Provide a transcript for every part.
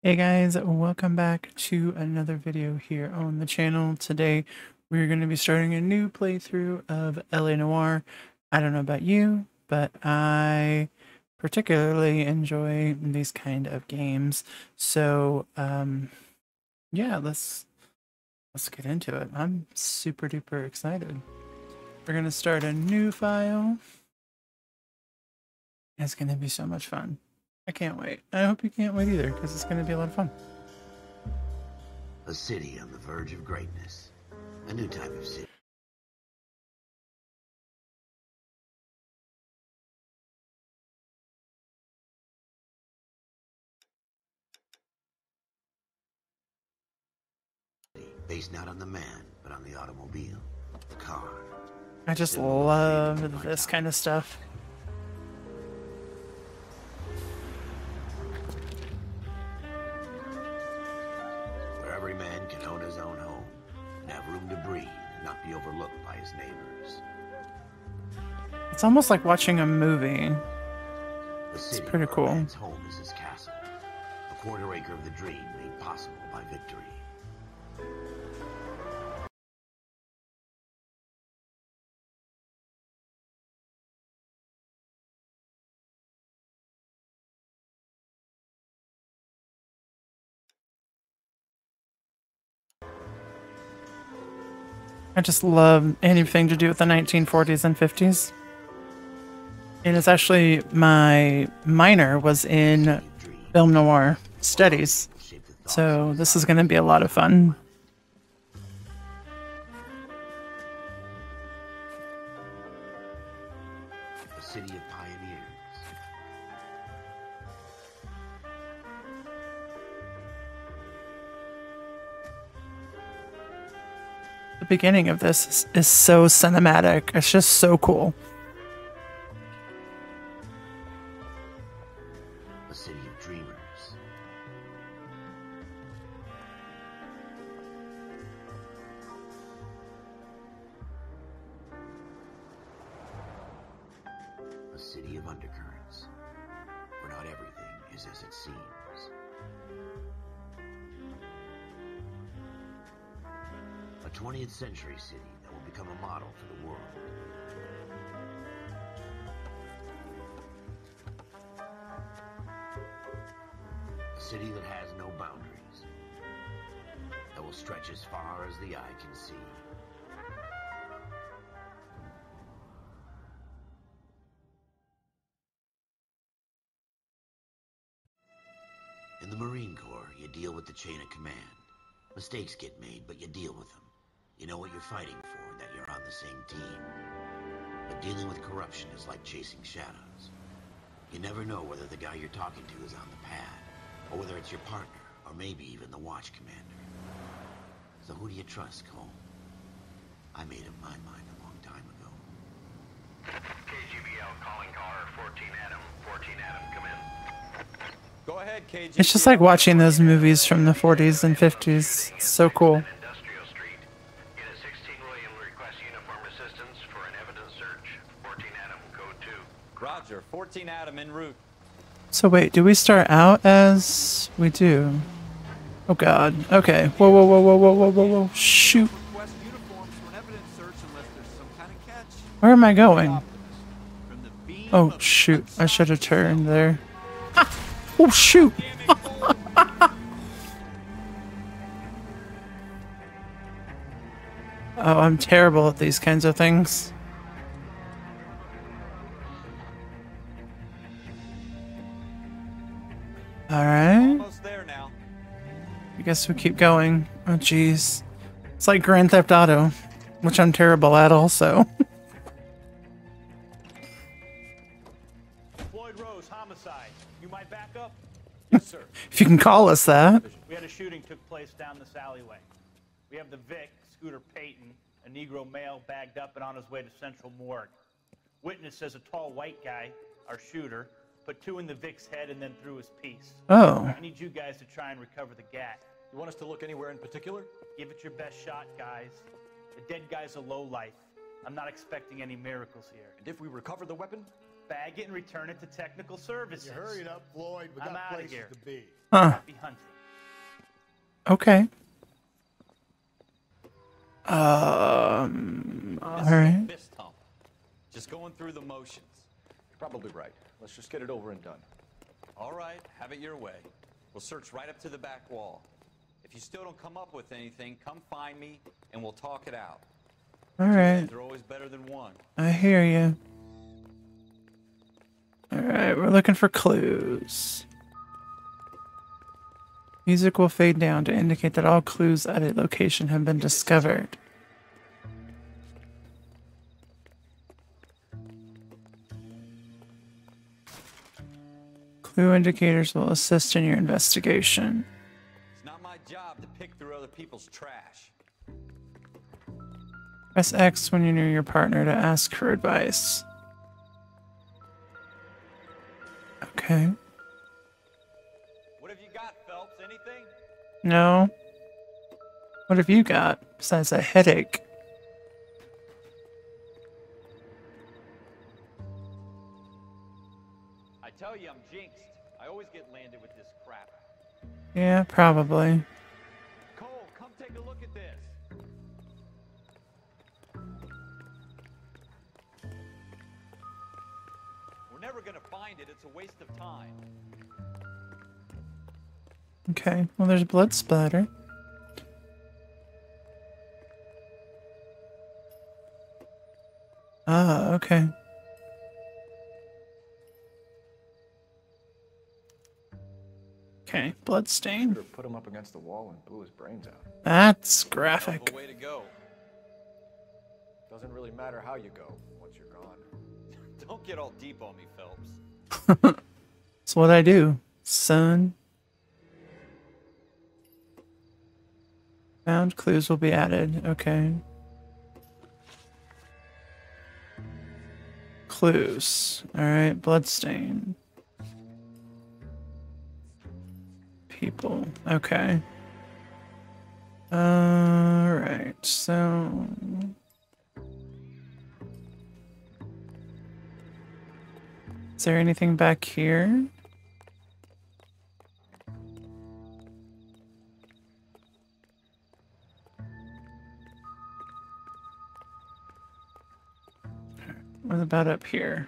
Hey guys, welcome back to another video here on the channel. Today we're going to be starting a new playthrough of LA Noire. I don't know about you, but I particularly enjoy these kind of games. So, um, yeah, let's let's get into it. I'm super duper excited. We're going to start a new file. It's going to be so much fun. I can't wait. I hope you can't wait either, because it's going to be a lot of fun. A city on the verge of greatness. A new type of city. Based not on the man, but on the automobile, the car. I just love this kind of stuff. Can own his own home and have room to breathe and not be overlooked by his neighbors. It's almost like watching a movie. City pretty cool. home is his castle. A quarter acre of the dream made possible by victory. I just love anything to do with the 1940s and 50s. And it's actually my minor was in film noir studies. So this is going to be a lot of fun. Beginning of this is, so cinematic. It's just so cool. With the chain of command. Mistakes get made, but you deal with them. You know what you're fighting for, that you're on the same team. But dealing with corruption is like chasing shadows. You never know whether the guy you're talking to is on the pad, or whether it's your partner, or maybe even the watch commander. So who do you trust, Cole? I made up my mind a long time ago. KGPL calling caller 14 Adam. 14 Adam, come in. Go ahead, KG. It's just like watching those movies from the 40s and 50s. It's so cool. Industrial Street. Unit 16 William requests uniform assistance for an evidence search. 14 Adam, code 2. Roger. 14 Adam en route. So wait, do we start out as we do? Oh god. Okay. Whoa, whoa, whoa, whoa, whoa, whoa, whoa, whoa. Shoot. request uniforms for an evidence search unless there's some kind of catch. Where am I going? From the beam Oh shoot. I should have turned there. Oh shoot. oh, I'm terrible at these kinds of things. All right. Almost there now. I guess we keep going. Oh, jeez. It's like Grand Theft Auto, which I'm terrible at also. can call us that. We had a shooting took place down this alleyway. We have the Vic, Scooter Payton, a Negro male bagged up and on his way to Central Morgue. Witness says a tall white guy, our shooter, put two in the Vic's head and then threw his piece. Oh. I need you guys to try and recover the gat. You want us to look anywhere in particular? Give it your best shot, guys. The dead guy's a low life. I'm not expecting any miracles here. And if we recover the weapon? Bag it and return it to technical services. You hurry it up, Floyd. We I'm got outta places here. to be. Huh. Happy hunting. Okay. Um. All This is a. Fist hump. Just going through the motions. You're probably right. Let's just get it over and done. All right, have it your way. We'll search right up to the back wall. If you still don't come up with anything, come find me and we'll talk it out. All right. They're always better than one. I hear you. All right, we're looking for clues. Music will fade down to indicate that all clues at a location have been discovered. Clue indicators will assist in your investigation. It's not my job to pick through other people's trash. Press X when you're near your partner to ask for advice. Okay. What have you got, Phelps? Anything? No. What have you got besides a headache? I tell you, I'm jinxed. I always get landed with this crap. Yeah, probably. We're never gonna find it. It's a waste of time. Okay, well, there's blood splatter. Ah, okay. Okay, blood stain. Put him up against the wall and blew his brains out. That's graphic. way to go. Doesn't really matter how you go once you're gone. Don't get all deep on me, Phelps. It's what I do, son. Found clues will be added. Okay. Clues. Alright, bloodstain. People. Okay. Alright, so. Is there anything back here? What about up here?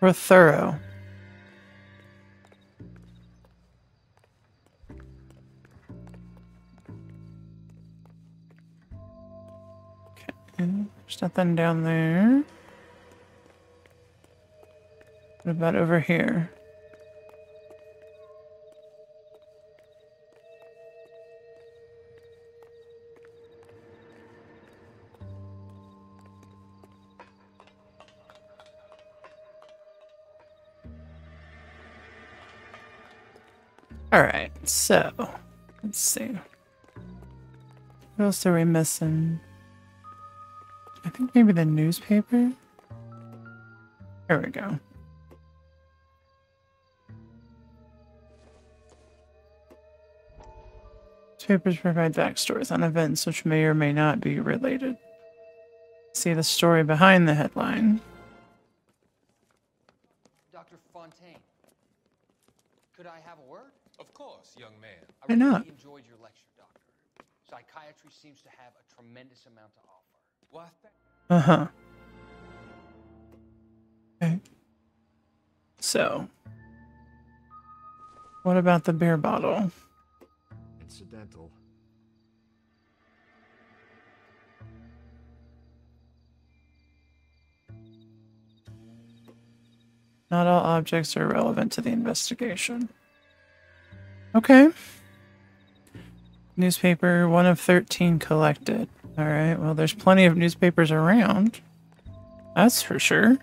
We're thorough. Nothing down there. What about over here? All right, so let's see. What else are we missing? I think maybe the newspaper. There we go. Newspapers provide backstories on events which may or may not be related. See the story behind the headline. Dr. Fontaine, could I have a word? Of course, young man. I Why really not? enjoyed your lecture, Doctor. Psychiatry seems to have a tremendous amount to offer. Why, th- Uh huh. Okay. So, what about the beer bottle? Incidental. Not all objects are relevant to the investigation. Okay. Newspaper, one of 13 collected. All right, well, there's plenty of newspapers around. That's for sure.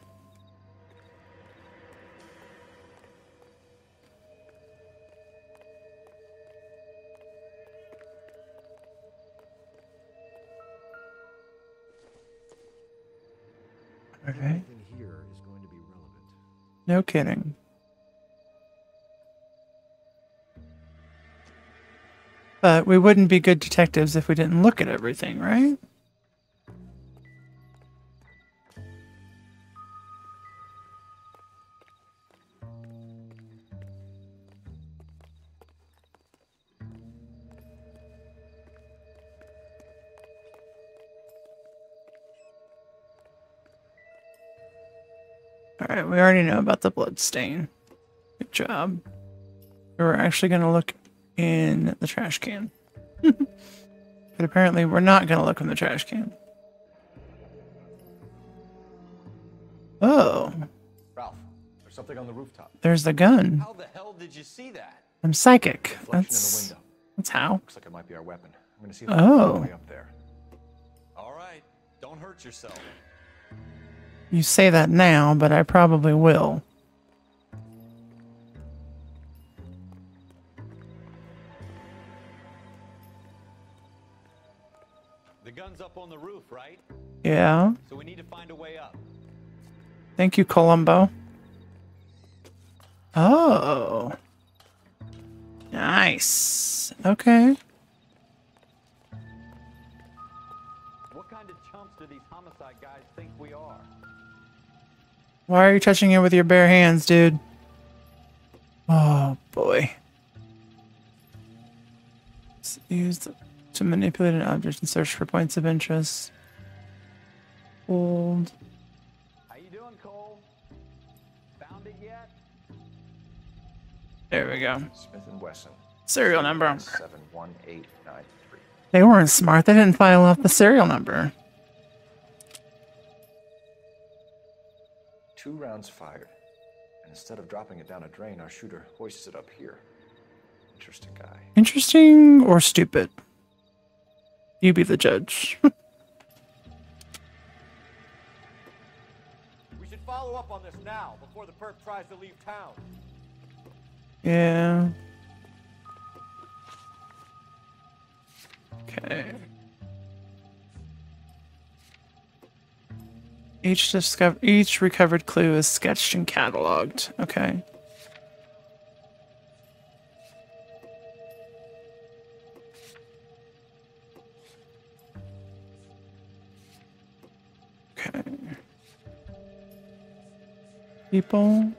Okay. No Anything But we wouldn't be good detectives if we didn't look at everything, right? Alright, we already know about the blood stain. Good job. We're actually going to look in the trash can. but apparently we're not going to look in the trash can. Oh, Ralph, there's something on the rooftop. there's the gun. How the hell did you see that? I'm psychic. Reflection in the That's, window. that's how. Looks like it might be our weapon. I'm gonna see if Oh. oh. way up there. All right, don't hurt yourself. You say that now, but I probably will. The up on the roof, right? Yeah. So we need to find a way up. Thank you, Columbo. Oh. Nice. Okay. What kind of chumps do these homicide guys think we are? Why are you touching it with your bare hands, dude? Oh, boy. It's used to manipulate an object and search for points of interest. Hold. How you doing, Cole? Found it yet? There we go. Smith and Wesson. Serial number. Seven one eight nine three. They weren't smart. They didn't file off the serial number. Two rounds fired, and instead of dropping it down a drain, our shooter hoists it up here. Interesting guy. Interesting or stupid? You be the judge. We should follow up on this now, before the perp tries to leave town. yeah. Okay. Each discover each recovered clue is sketched and cataloged. Okay. Okay. People.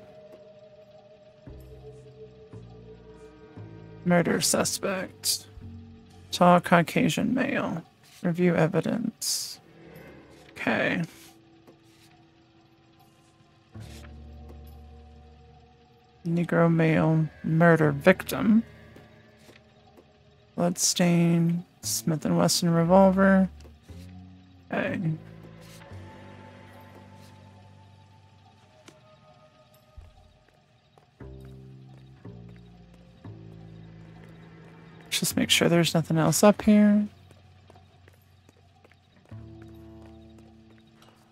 Murder suspect. Tall Caucasian male. Review evidence. Okay. Negro male murder victim. Bloodstain. Smith and Wesson revolver. Okay. Make sure there's nothing else up here.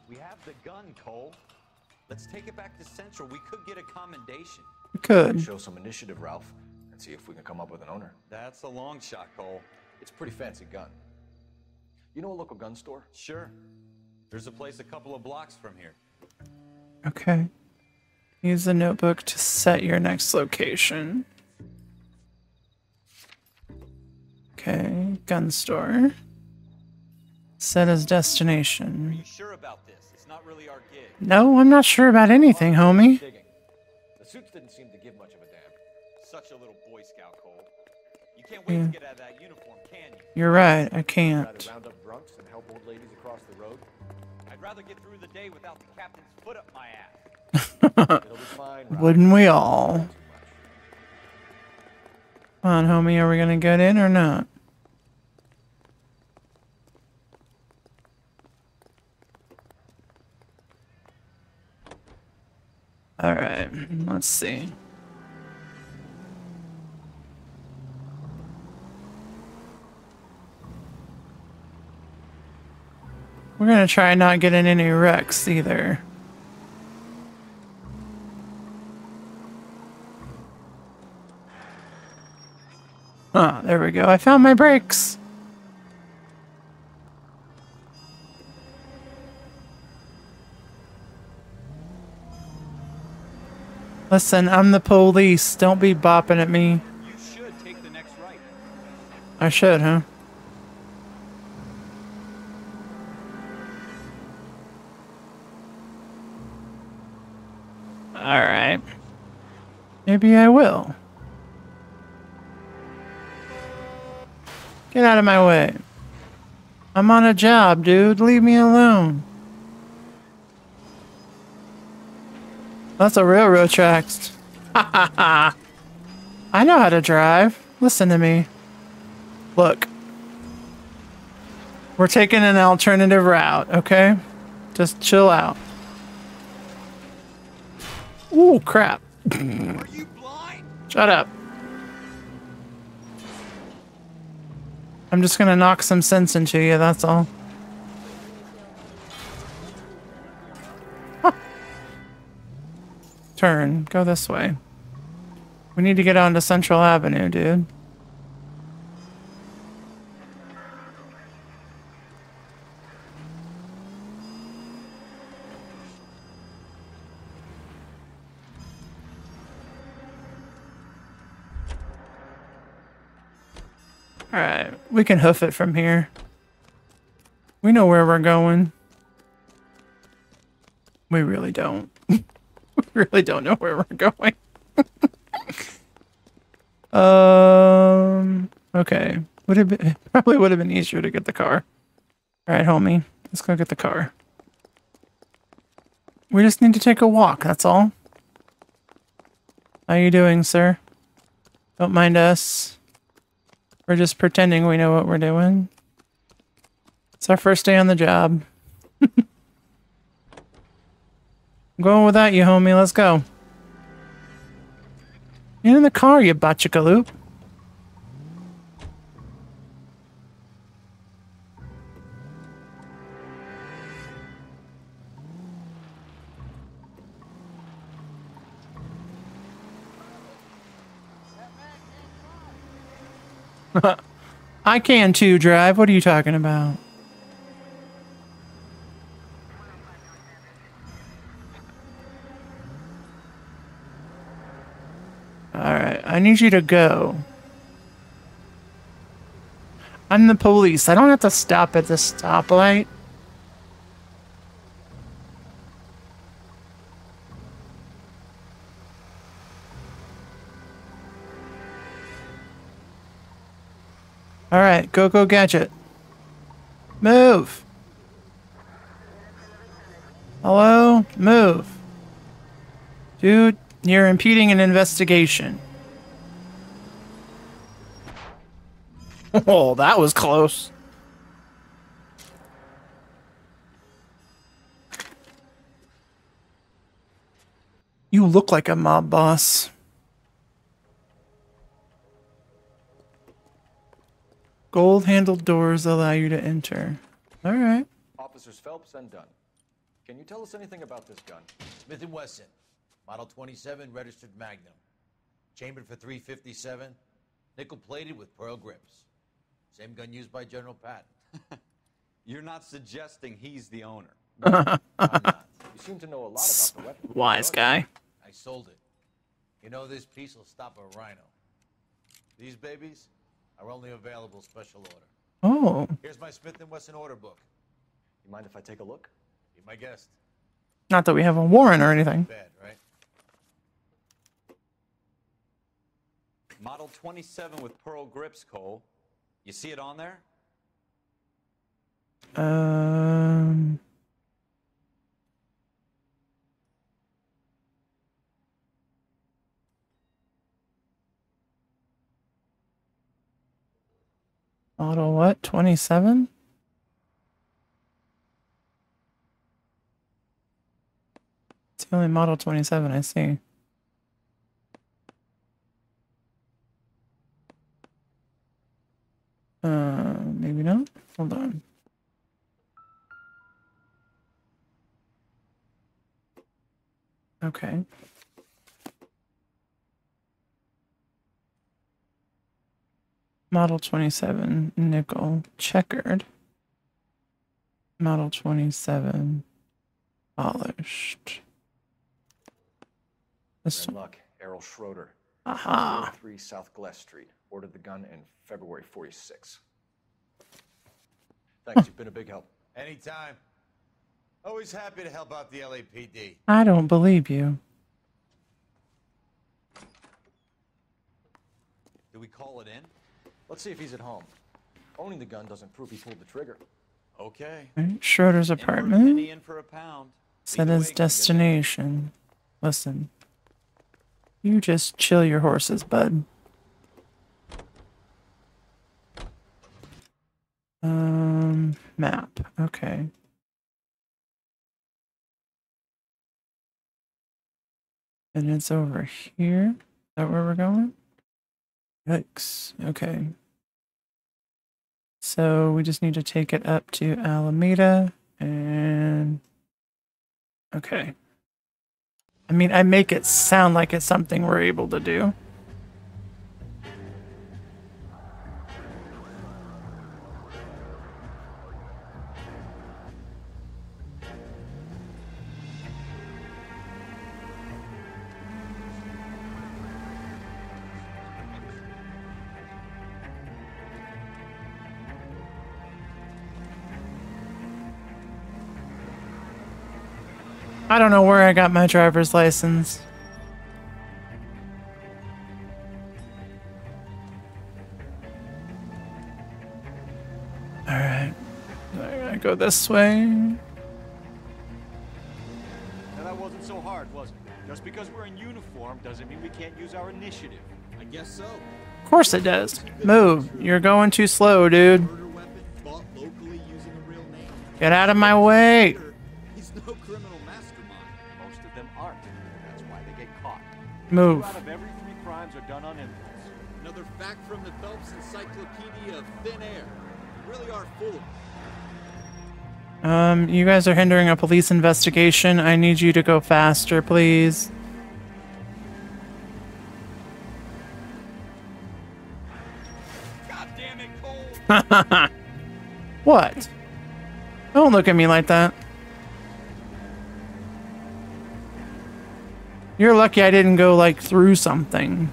We have the gun, Cole. Let's take it back to Central. We could get a commendation. We could. Show some initiative, Ralph, and see if we can come up with an owner. That's a long shot, Cole. It's a pretty fancy gun. You know a local gun store? Sure. There's a place a couple of blocks from here. Okay. Use the notebook to set your next location. Okay, gun store. Set as Are destination. you sure about this? It's not really our gig. No, I'm not sure about anything, homie. The suits didn't seem to give much of a damn. Such a little Boy Scout, Cole. You can't wait Yeah. to get out of that uniform, can you? You're right, I can't. round up drunks and help old ladies across the road. I'd rather get through the day without the captain's foot up my ass. fine, Wouldn't we all? Come on, homie, are we gonna get in or not? Alright, let's see. We're gonna try not getting any wrecks either. Ah, there we go. I found my brakes. Listen, I'm the police. Don't be bopping at me. You should take the next right. I should, huh? Alright. Maybe I will. Get out of my way. I'm on a job, dude. Leave me alone. That's a railroad tracks. I know how to drive. Listen to me. Look. We're taking an alternative route, okay? Just chill out. Ooh, crap. Are you blind? Shut up. I'm just gonna knock some sense into you, that's all. Turn. Go this way. We need to get onto Central Avenue, dude. Alright, we can hoof it from here. We know where we're going. We really don't. really don't know where we're going. um, okay. Would have been probably would have been easier to get the car. Alright, homie. Let's go get the car. We just need to take a walk, that's all. How you doing, sir? Don't mind us. We're just pretending we know what we're doing. It's our first day on the job. I'm going without you, homie. Let's go. Get in the car, you botchicaloop. I can too drive. What are you talking about? Need you to go. I'm the police. I don't have to stop at the stoplight. Alright, go go gadget. Move. Hello? Move. Dude, you're impeding an investigation. Oh, that was close. You look like a mob boss. Gold handled doors allow you to enter. Alright. Officers Phelps and Dunn. Can you tell us anything about this gun? Smith & Wesson, Model 27, registered Magnum. Chambered for 357, nickel-plated with pearl grips. Same gun used by General Patton. You're not suggesting he's the owner. I'm. You seem to know a lot about the weapon. Wise guy. I sold it. You know this piece will stop a rhino. These babies are only available special order. Oh, Here's my Smith & Wesson order book. You mind if I take a look? Be my guest. not that we have a warrant or anything. Bad, right? Model 27 with pearl grips, Cole. You see it on there? Um. Model what? 27? It's the only Model 27 I see. Maybe not. Hold on. Okay. Model 27 nickel checkered. Model 27 polished. This Red one. luck. Errol Schroeder. Aha. 3 South Glass Street. Ordered the gun in February 46. Thanks, you've been a big help. Anytime. Always happy to help out the LAPD. I don't believe you. Do we call it in? Let's see if he's at home. Owning the gun doesn't prove he pulled the trigger. Okay. Right, Schroeder's In for a apartment. penny, in for a pound. Set Lead his destination. Listen. You just chill your horses, bud. Um, map. Okay. And it's over here. Is that where we're going? Yikes. Okay. So we just need to take it up to Alameda and okay. I mean, I make it sound like it's something we're able to do. I don't know where I got my driver's license. Alright. I go this way. Now that wasn't so hard, was it? Just because we're in uniform doesn't mean we can't use our initiative. I guess so. Of course it does. Move. You're going too slow, dude. Murder weapon bought locally using a real name. Get out of my way. Impulse. Another fact from the Phelps Encyclopedia of Thin Air. You really are full. Um, you guys are hindering a police investigation. I need you to go faster, please. God damn it, Cole! What? Don't look at me like that. You're lucky I didn't go like through something.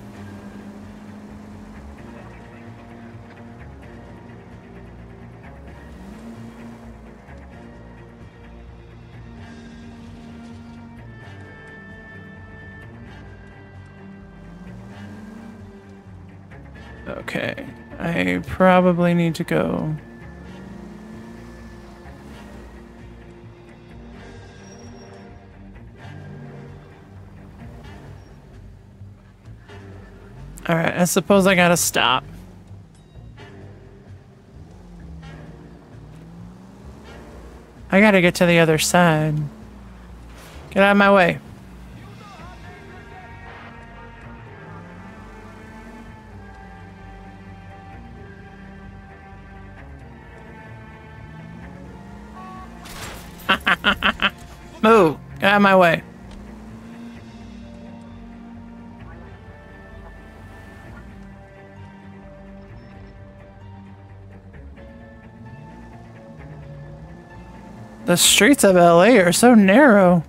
Okay. I probably need to go. I suppose I gotta stop. I gotta get to the other side. Get out of my way. Move. Get out of my way. The streets of LA are so narrow.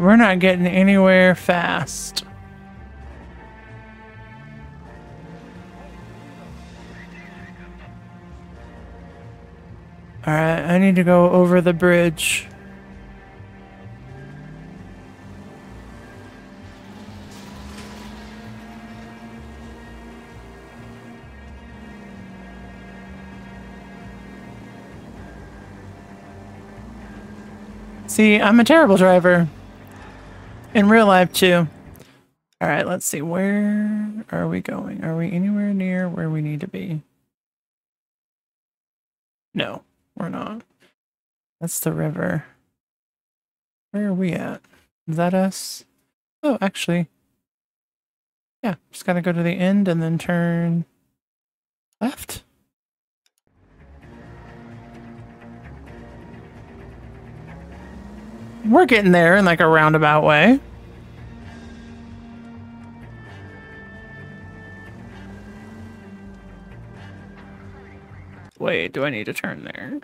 We're not getting anywhere fast. Alright, I need to go over the bridge. See, I'm a terrible driver. In real life, too. Alright, let's see. Where are we going? Are we anywhere near where we need to be? No, we're not. That's the river. Where are we at? Is that us? Oh, actually. Yeah, just gotta go to the end and then turn left. We're getting there in like a roundabout way. Wait, do I need to turn there?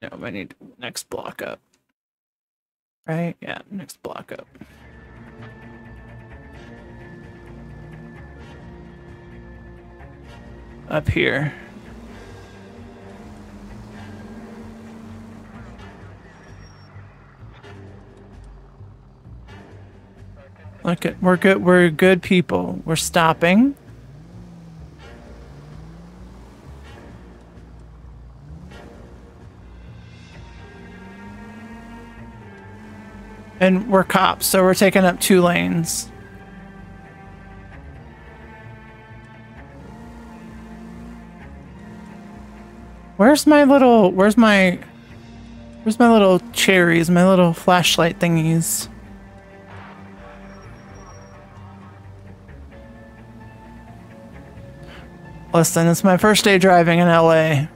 No, I need next block up. Right? Yeah, next block up. Up here. Look at we're good we're good people. We're stopping. And we're cops, so we're taking up two lanes. Where's my little where's my where's my little cherries, my little flashlight thingies? Listen, it's my first day driving in LA.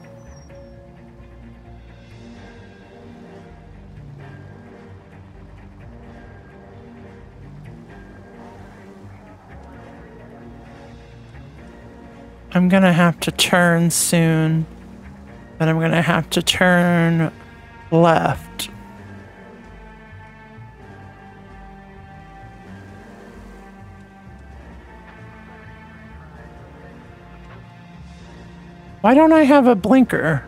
I'm gonna have to turn soon, but I'm gonna have to turn left. Why don't I have a blinker?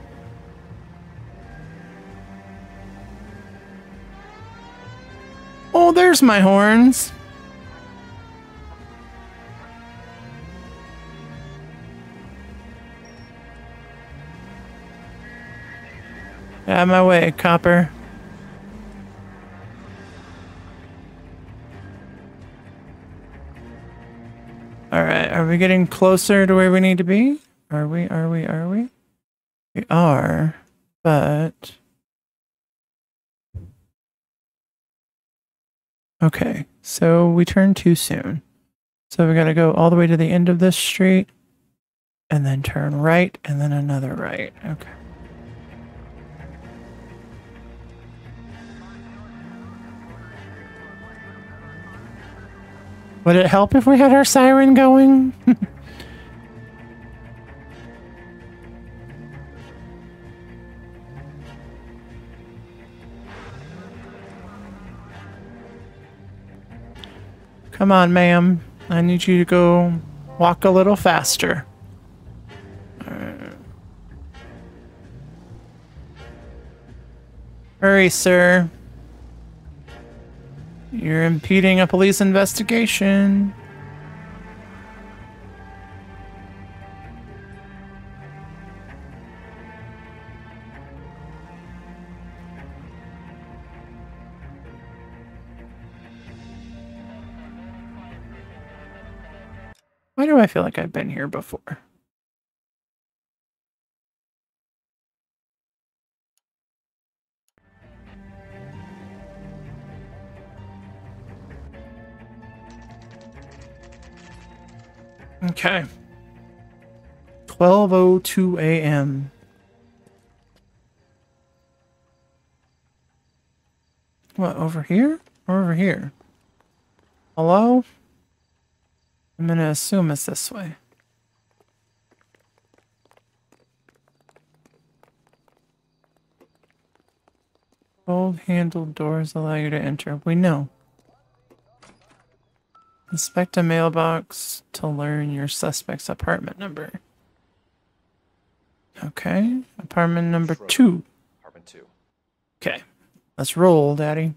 Oh, there's my horns. Out of my way, copper. Alright, are we getting closer to where we need to be? Are we, are we, are we? We are, but... Okay, so we turned too soon. So we gotta go all the way to the end of this street, and then turn right, and then another right. Okay. Would it help if we had our siren going? Come on, ma'am. I need you to go walk a little faster. Hurry, sir. You're impeding a police investigation. Why do I feel like I've been here before? Okay. 12:02 a.m. What, over here? Or over here? Hello? I'm gonna assume it's this way. Gold handled doors allow you to enter. We know. Inspect a mailbox to learn your suspect's apartment number. Okay, apartment number Schroeder. two. Apartment two. Okay, let's roll, Daddy.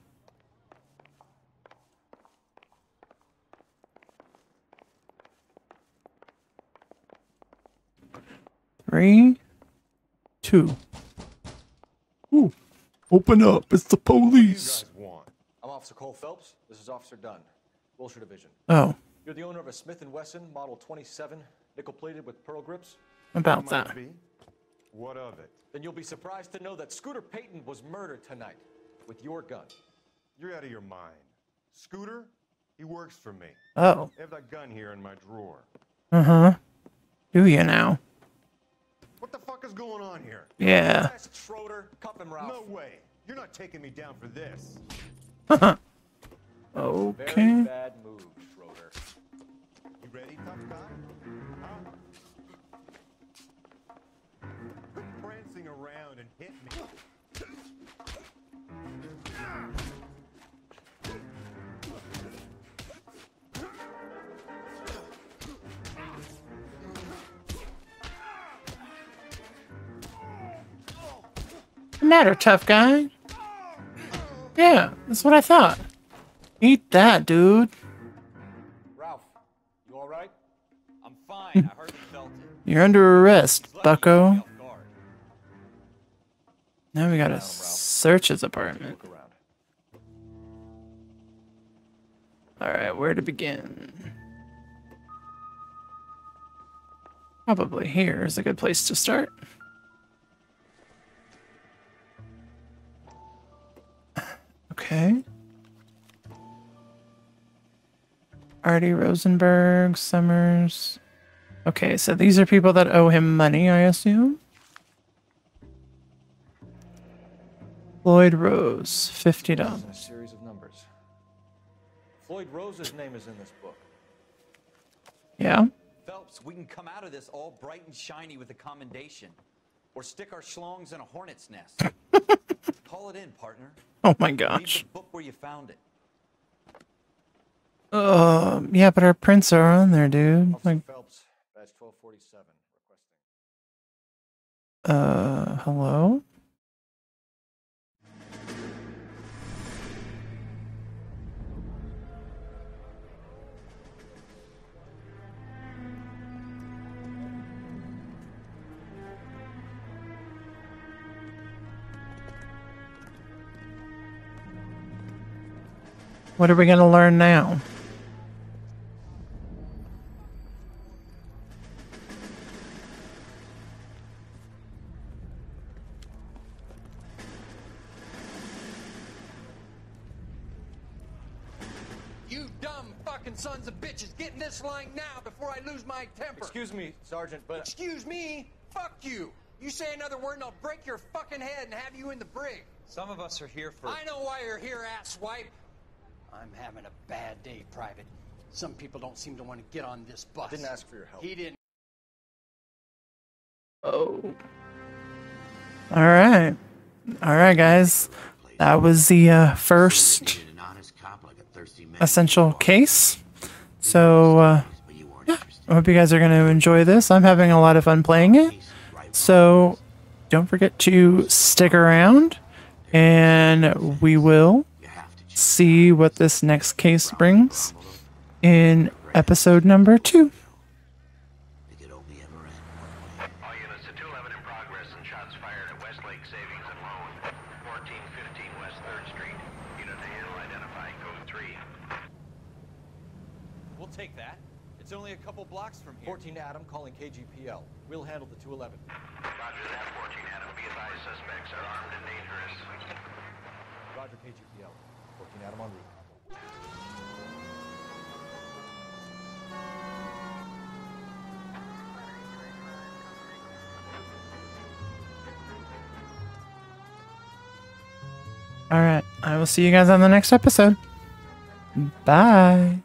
Three, two. Ooh, open up! It's the police. want? I'm Officer Cole Phelps. This is Officer Dunn, Wilshire Division. Oh, You're the owner of a Smith & Wesson Model 27, nickel-plated with pearl grips. about Might that. be. What of it? Then you'll be surprised to know that Scooter Payton was murdered tonight with your gun. You're out of your mind. Scooter? He works for me. Oh, I have that gun here in my drawer. uh huh. Do you now? What the fuck is going on here? Yeah. Ask Schroeder, cuff him, Ralph. No way. You're not taking me down for this. Okay. bad move, Schroeder. You ready, tough guy? Huh? Prancing around and hit me. matter, tough guy? Yeah, that's what I thought. Eat that, dude. Ralph, you all right? I'm fine. Hmm. I heard you felt it. You're under arrest, bucko. Now we gotta search his apartment. Alright, where to begin? Probably here is a good place to start. Okay. Artie Rosenberg, Summers. Okay, so these are people that owe him money, I assume. Floyd Rose, fifty dollars. A series of numbers. Floyd Rose's name is in this book. Yeah. Phelps, we can come out of this all bright and shiny with a commendation. Or stick our schlongs in a hornet's nest. Call it in, partner. Oh my Leave gosh. the book where you found it. Um, yeah, but our prints are on there, dude. Like, Phelps, badge 1247, requesting. uh, hello? What are we going to learn now? Excuse me, Sergeant, but Excuse me? Fuck you. You say another word and I'll break your fucking head and have you in the brig. Some of us are here for. I know why you're here, asswipe. I'm having a bad day, Private. Some people don't seem to want to get on this bus. didn't ask for your help. He didn't. Oh. All right. All right, guys. That was the uh, first Needed an honest cop like a thirsty man. essential case. So, uh, But you weren't yeah, interested. I hope you guys are going to enjoy this. I'm having a lot of fun playing it. So, don't forget to stick around, and we will see what this next case brings in episode number two. 14 to Adam, calling KGPL. We'll handle the 211. Roger that, 14 Adam. Be advised, suspects are armed and dangerous. Roger, KGPL. 14 Adam on route. All right. I will see you guys on the next episode. Bye.